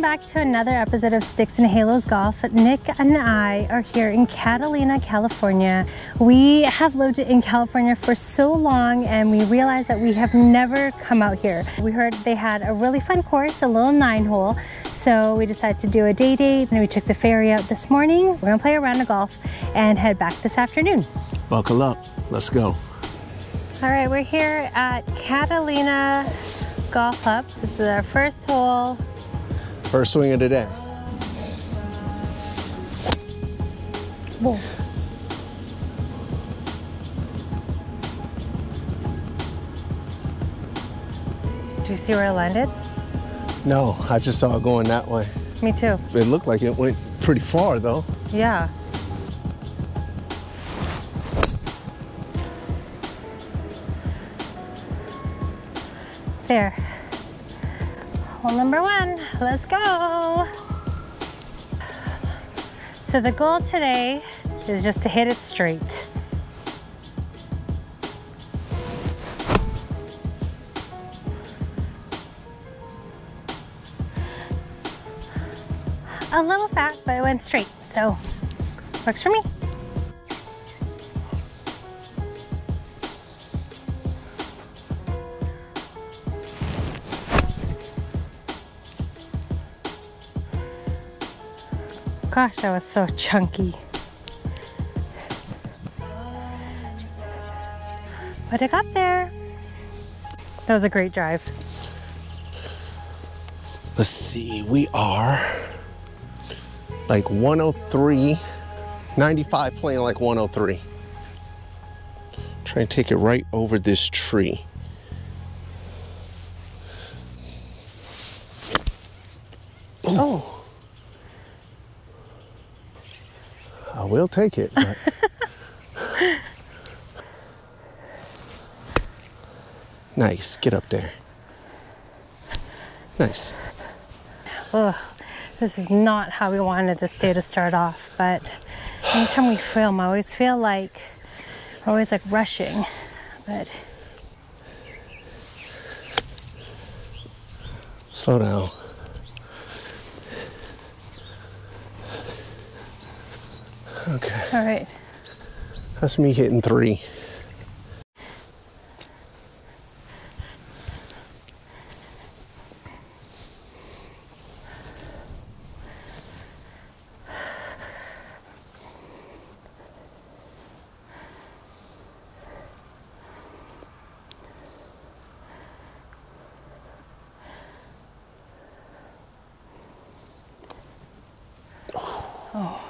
Welcome back to another episode of Stix and Halos Golf. Nic and I are here in Catalina, California. We have lived in California for so long and we realized that we have never come out here. We heard they had a really fun course, a little nine hole. So we decided to do a day date and we took the ferry out this morning. We're gonna play a round of golf and head back this afternoon. Buckle up, let's go. All right, we're here at Catalina Golf Club. This is our first hole. First swing of the day. Whoa. Do you see where it landed? No, I just saw it going that way. Me too. It looked like it went pretty far though. Yeah. There. Hole number one, let's go. So the goal today is just to hit it straight. A little fat, but it went straight, so works for me. Gosh, that was so chunky. But I got there. That was a great drive. Let's see, we are like 103, 95 playing like 103. Try and take it right over this tree. Oh, I will take it. but- nice, get up there. Nice. ugh. This is not how we wanted this day to start off, but anytime we film, I always feel like we're always like rushing. But Slow down. All right. that's me hitting three. Oh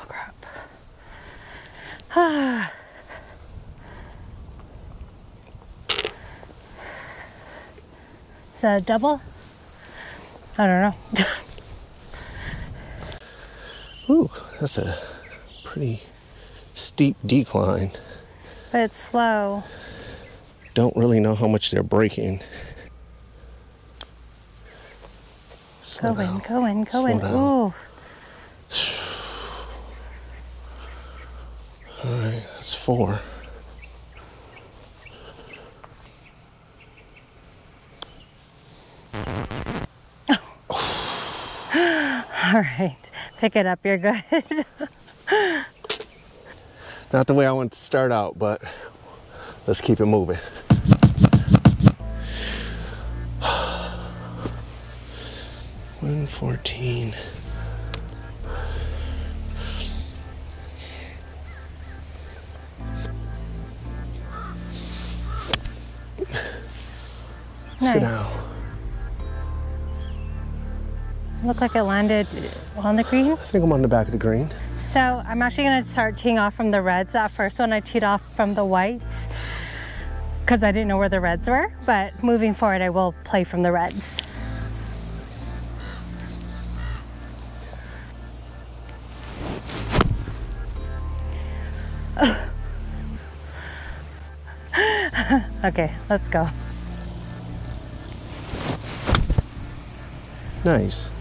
Is that a double? I don't know. Ooh, that's a pretty steep decline. but it's slow. Don't really know how much they're breaking. Slow Go in, down. go in, go Slow in. down. Ooh. All right, that's four. All right. Pick it up. You're good. Not the way I want to start out, but let's keep it moving. One fourteen. Looked like it landed on the green. I think I'm on the back of the green. So I'm actually gonna start teeing off from the reds. That first one I teed off from the whites because I didn't know where the reds were, but moving forward I will play from the reds. okay, let's go. Nice.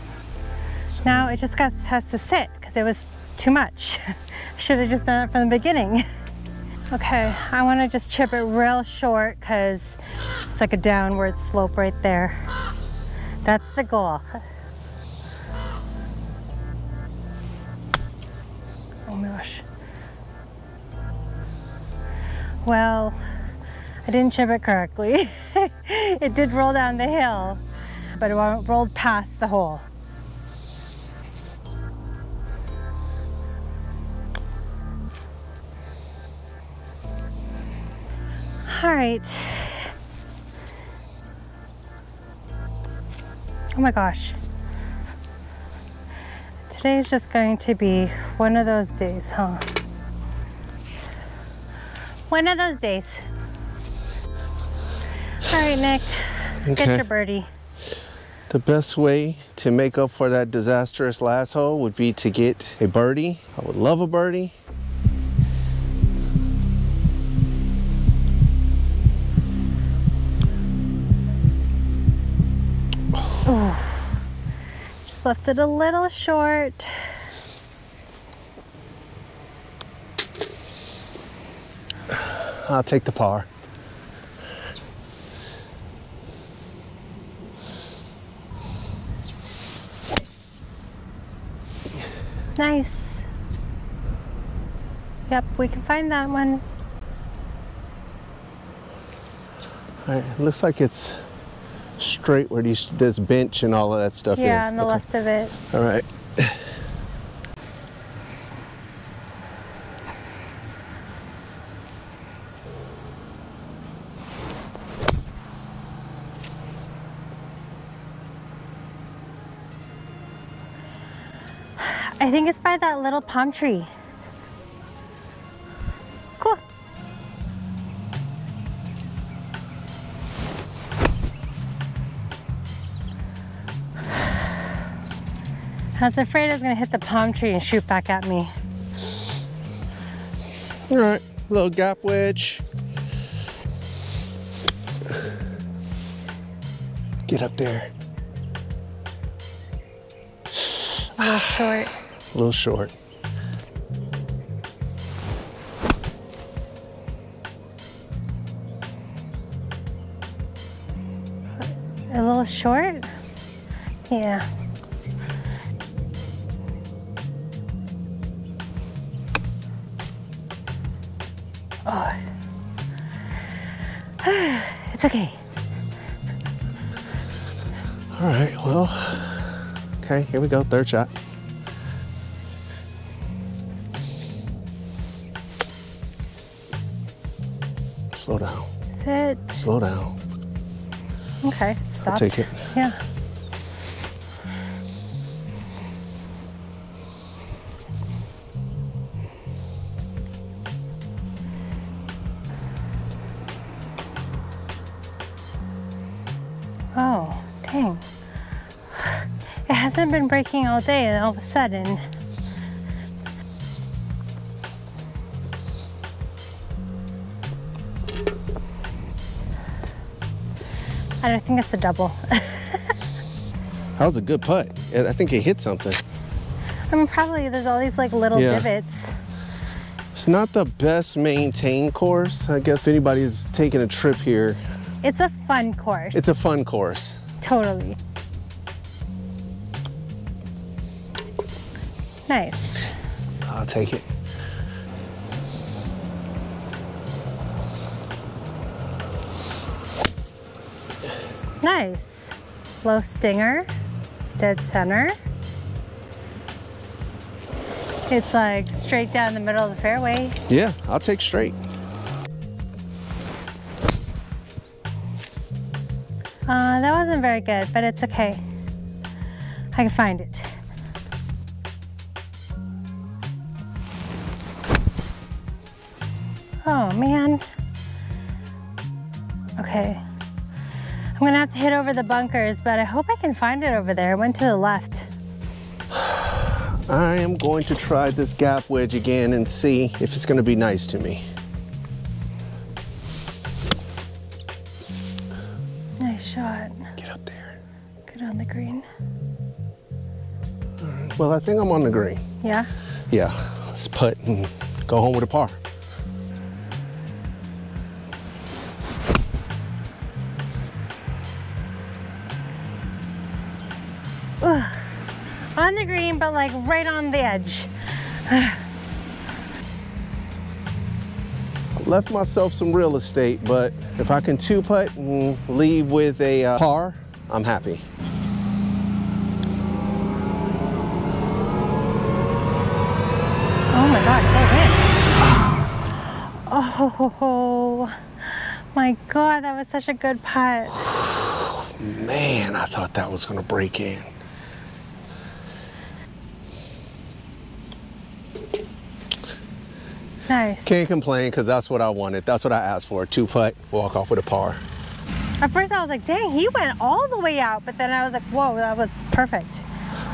So. Now it just got, has to sit because it was too much. Should have just done it from the beginning. okay, I want to just chip it real short because it's like a downward slope right there. That's the goal. Oh my gosh. Well, I didn't chip it correctly. it did roll down the hill, but it rolled past the hole. All right. Oh my gosh. Today is just going to be one of those days, huh? One of those days. All right, Nic, Okay. get your birdie. The best way to make up for that disastrous last hole would be to get a birdie. I would love a birdie. Left it a little short. I'll take the par. Nice. Yep, we can find that one. All right, it looks like it's straight where these, this bench and all of that stuff Yeah, is. Yeah, on the Okay. left of it. All right. I think it's by that little palm tree. I was afraid I was gonna hit the palm tree and shoot back at me. All right, little gap wedge. Get up there. A little short. A little short. A little short? Yeah. Oh. It's okay. All right, well, okay, here we go, third shot. Slow down, Sit. slow down. Okay, stop. I'll take it. Yeah. It hasn't been breaking all day and all of a sudden. I don't think it's a double. That was a good putt. I think it hit something. I mean, probably there's all these like little Yeah. divots. It's not the best maintained course. I guess if anybody's taking a trip here, It's a fun course. it's a fun course. totally. Nice. I'll take it. Nice. Low stinger, dead center. It's like straight down the middle of the fairway. Yeah, I'll take straight. Uh, that wasn't very good, but it's okay. I can find it. Oh man. Okay. I'm gonna have to hit over the bunkers, but I hope I can find it over there. It went to the left. I am going to try this gap wedge again and see if it's going to be nice to me. Nice shot. Get up there. Good on the green. Well, I think I'm on the green. Yeah? Yeah, let's putt and go home with a par. But like right on the edge. left myself some real estate, but if I can two putt and leave with a uh, par, I'm happy. Oh my God, go in. Oh my God, that was such a good putt. Man, I thought that was gonna break in. Nice. Can't complain because that's what I wanted. That's what I asked for. Two putt, walk off with a par. At first I was like, dang, he went all the way out. But then I was like, whoa, that was perfect.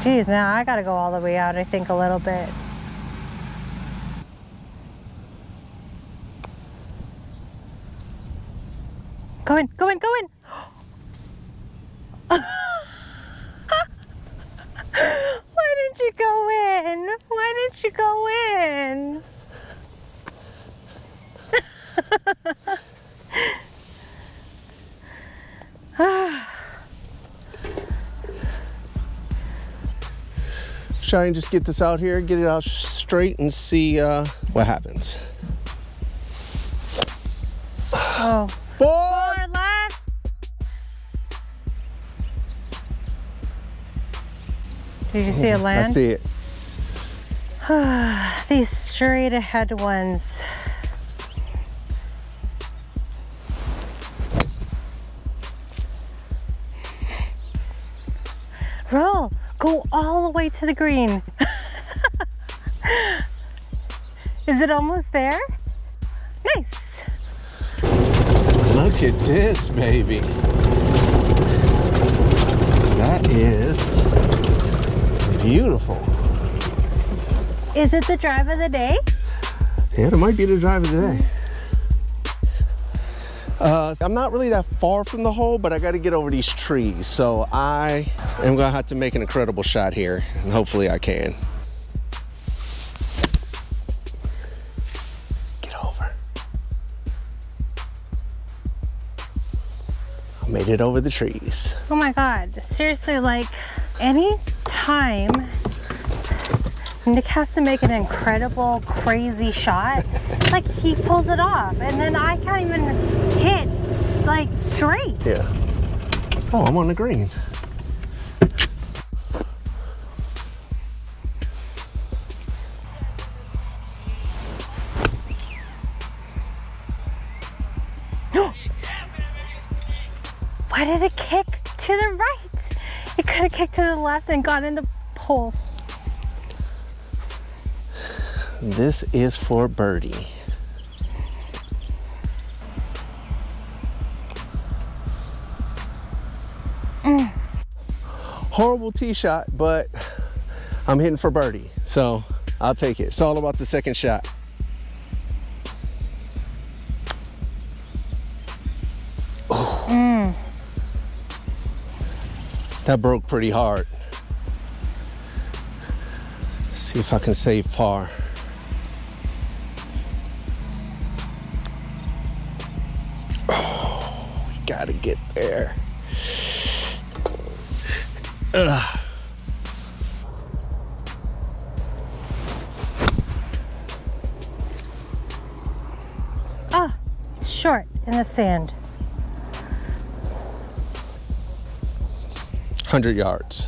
Geez, now I gotta go all the way out, I think, a little bit. Go in, go in, go in. Why didn't you go in? Why didn't you go in? Try and just get this out here, get it out straight, and see uh, what happens. Oh, Four. Did you see it I land? see it. These straight ahead ones. Roll, go all the way to the green. Is it almost there? Nice. Look at this, baby. That is beautiful. Is it the drive of the day? Yeah, it might be the drive of the day. Uh, I'm not really that far from the hole, but I got to get over these trees. So I am going to have to make an incredible shot here, and hopefully I can. Get over. I made it over the trees. Oh my God, seriously, like any time Nic has to make an incredible, crazy shot, like he pulls it off. And then I can't even hit like straight. Yeah. Oh, I'm on the green. No! Why did it kick to the right? Could have kicked to the left and gone in the hole. This is for birdie. Horrible tee shot, but I'm hitting for birdie, so I'll take it. It's all about the second shot. That broke pretty hard. See if I can save par. Oh, we gotta get there. Ugh. Ah, short in the sand. 100 yards.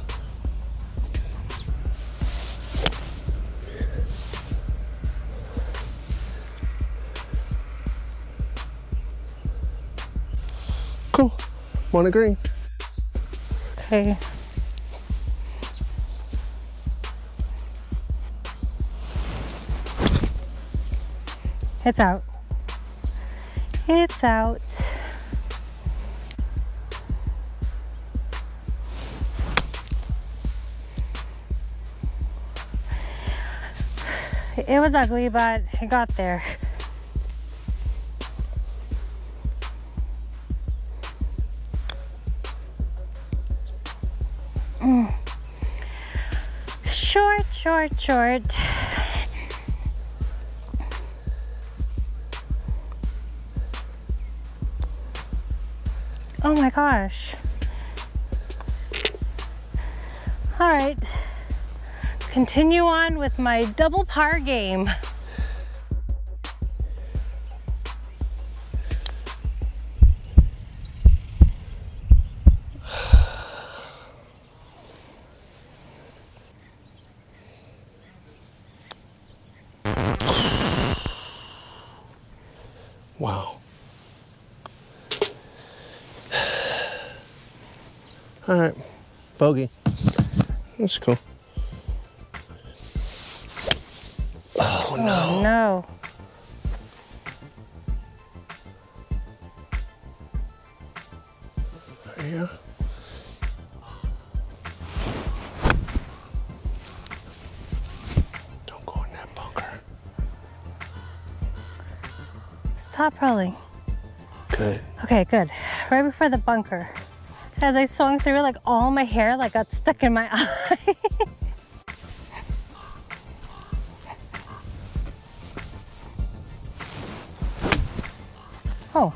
Cool. I'm on the green. Okay. It's out. It's out. It was ugly, but it got there. Short, short, short. Oh my gosh. All right continue on with my double par game. Wow. All right, bogey. That's cool. Rolling. Good. Okay, good. Right before the bunker. As I swung through, like all my hair like got stuck in my eye. oh.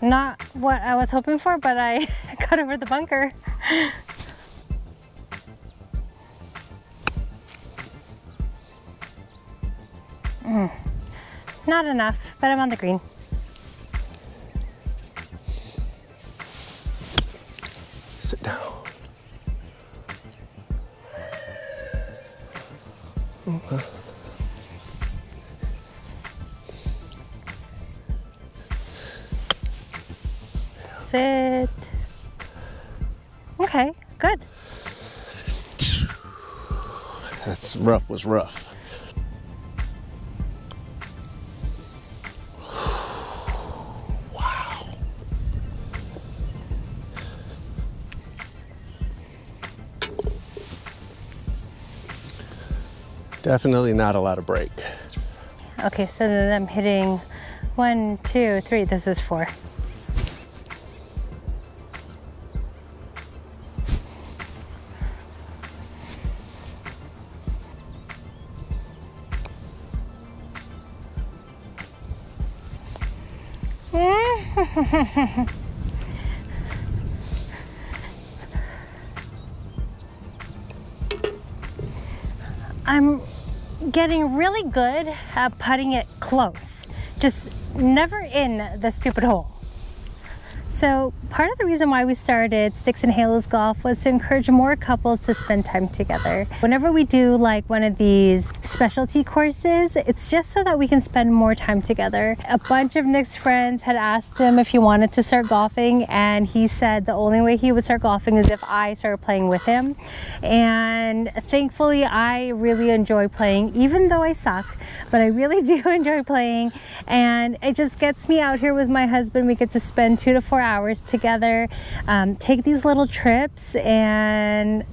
Not what I was hoping for, but I got over the bunker. Not enough, but I'm on the green. Sit down. Okay. Sit. Okay, good. That's rough was rough. Definitely not a lot of break. Okay, so then I'm hitting one, two, three. This is four. I'm getting really good at putting it close, just never in the stupid hole. So, part of the reason why we started Stix and Halos Golf was to encourage more couples to spend time together. Whenever we do like one of these specialty courses, it's just so that we can spend more time together. A bunch of Nic's friends had asked him if he wanted to start golfing, and he said the only way he would start golfing is if I started playing with him. And thankfully, I really enjoy playing, even though I suck, but I really do enjoy playing. And it just gets me out here with my husband. We get to spend two to four hours together, um, take these little trips, and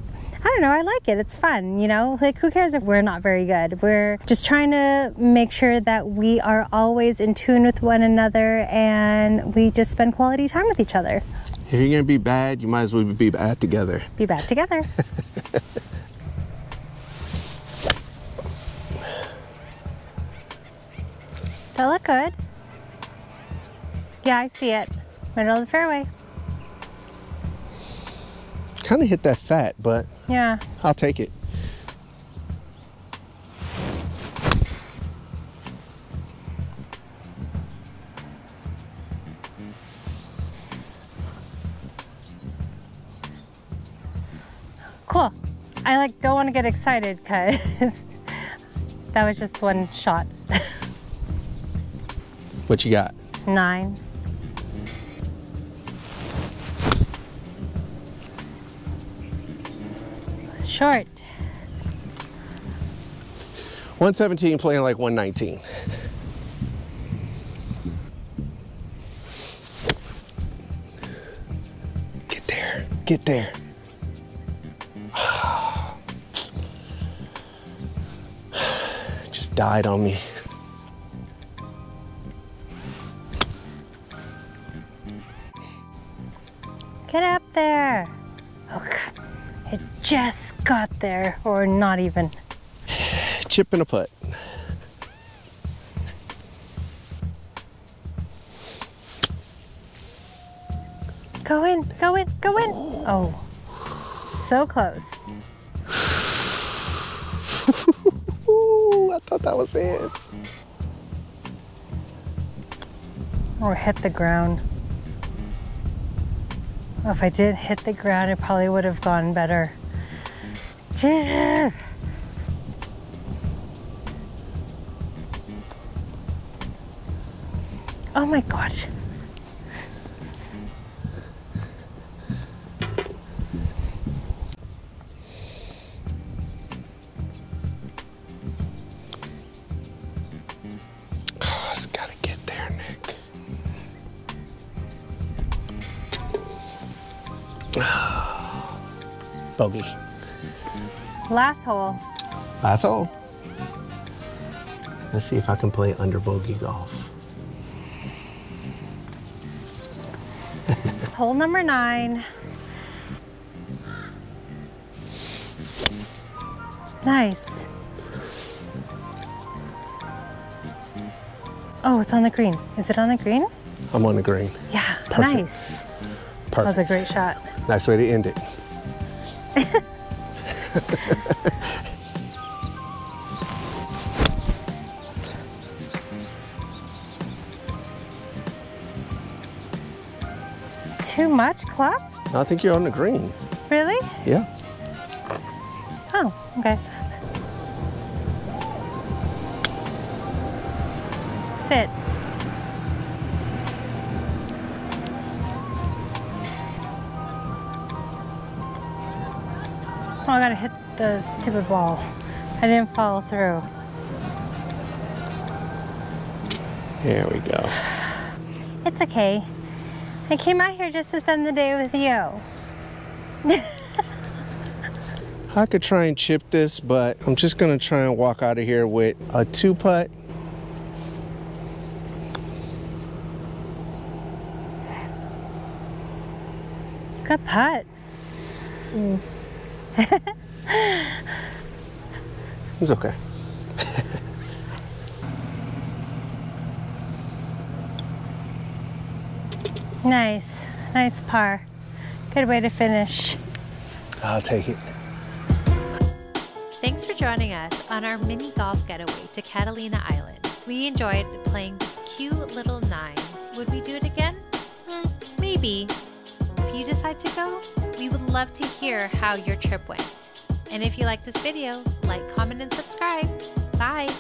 I don't know, I like it. It's fun, you know? Like, who cares if we're not very good? We're just trying to make sure that we are always in tune with one another and we just spend quality time with each other. If you're gonna be bad, you might as well be bad together. Be bad together. that look good? Yeah, I see it. Middle of the fairway. Kind of hit that fat, but Yeah. I'll take it. Cool. I like don't want to get excited because that was just one shot. What you got? Nine. Short. 117 playing like 119. Get there. Get there. Just died on me. Get up there. Oh, it just got there, or not even. Chip and a putt. Go in, go in, go in. Oh, so close. Ooh, I thought that was it. Or hit the ground. If I didn't hit the ground, it probably would have gone better. Oh my gosh. Bogey. Last hole. Last hole. Let's see if I can play under bogey golf. Hole number nine. Nice. Oh, it's on the green. Is it on the green? I'm on the green. Yeah, Perfect. nice. That was a great shot. Nice way to end it. Too much club? I think you're on the green. Really? Yeah. Oh, okay. Sit. I gotta hit the stupid ball. I didn't follow through. There we go. It's okay. I came out here just to spend the day with you. I could try and chip this, but I'm just gonna try and walk out of here with a two putt. Good putt. Mm. It's okay. Nice. Nice par. Good way to finish. I'll take it. Thanks for joining us on our mini golf getaway to Catalina Island. We enjoyed playing this cute little nine. Would we do it again? Hmm, maybe. You decide to go, we would love to hear how your trip went. And if you like this video, like, comment, and subscribe. Bye.